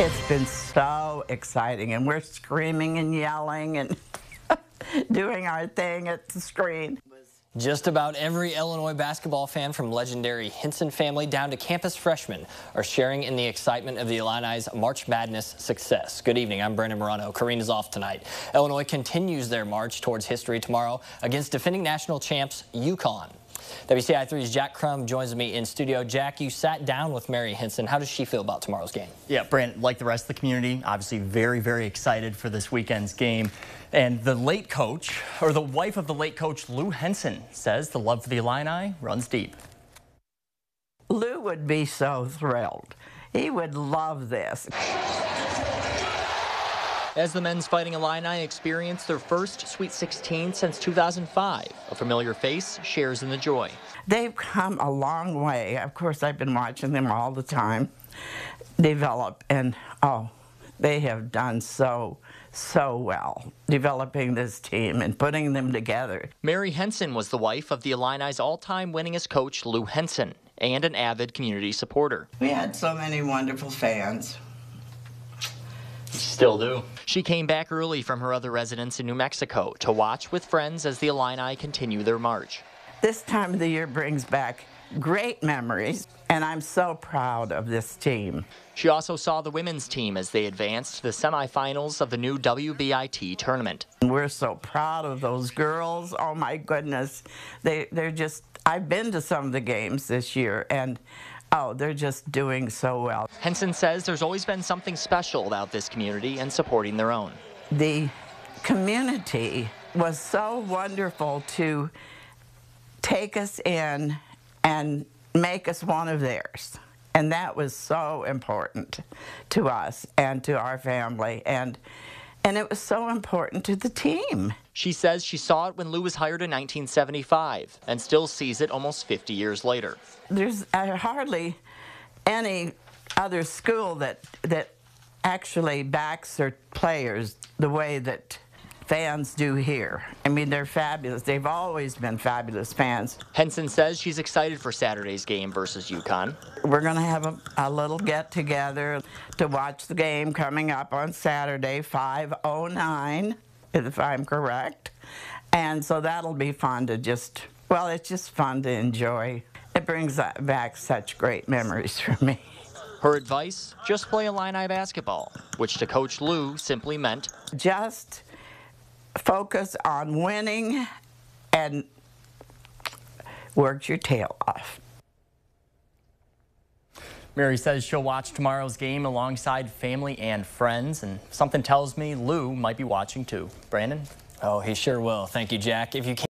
It's been so exciting, and we're screaming and yelling and doing our thing at the screen. Just about every Illinois basketball fan from legendary Henson family down to campus freshmen are sharing in the excitement of the Illini's March Madness success. Good evening, I'm Brandon Morano. Karina's off tonight. Illinois continues their march towards history tomorrow against defending national champs UConn. WCIA3's Jack Crum joins me in studio. Jack, you sat down with Mary Henson. How does she feel about tomorrow's game? Yeah, Brent, like the rest of the community, obviously very, very excited for this weekend's game. And the late coach, or the wife of the late coach, Lou Henson, says the love for the Illini runs deep. Lou would be so thrilled. He would love this. As the men's Fighting Illini experience their first Sweet 16 since 2005, a familiar face shares in the joy. They've come a long way. Of course, I've been watching them all the time develop, and oh, they have done so so well developing this team and putting them together. Mary Henson was the wife of the Illini's all-time winningest coach Lou Henson and an avid community supporter. We had so many wonderful fans. Still do. She came back early from her other residence in New Mexico to watch with friends as the Illini continue their march. This time of the year brings back great memories, and I'm so proud of this team. She also saw the women's team as they advanced to the semifinals of the new WBIT tournament. We're so proud of those girls. Oh my goodness. They, they're just, I've been to some of the games this year, and Oh, they're just doing so well. Henson says there's always been something special about this community and supporting their own. The community was so wonderful to take us in and make us one of theirs. And that was so important to us and to our family. And and it was so important to the team. She says she saw it when Lou was hired in 1975 and still sees it almost 50 years later. There's uh, hardly any other school that that actually backs their players the way that fans do here. I mean, they're fabulous. They've always been fabulous fans. Henson says she's excited for Saturday's game versus UConn. We're going to have a, a little get together to watch the game coming up on Saturday, 509, if I'm correct. And so that'll be fun to just, well, it's just fun to enjoy. It brings back such great memories for me. Her advice, just play Illini basketball, which to Coach Lou simply meant just focus on winning and work your tail off. Mary says she'll watch tomorrow's game alongside family and friends, and something tells me Lou might be watching too. Brandon? Oh, he sure will. Thank you, Jack. If you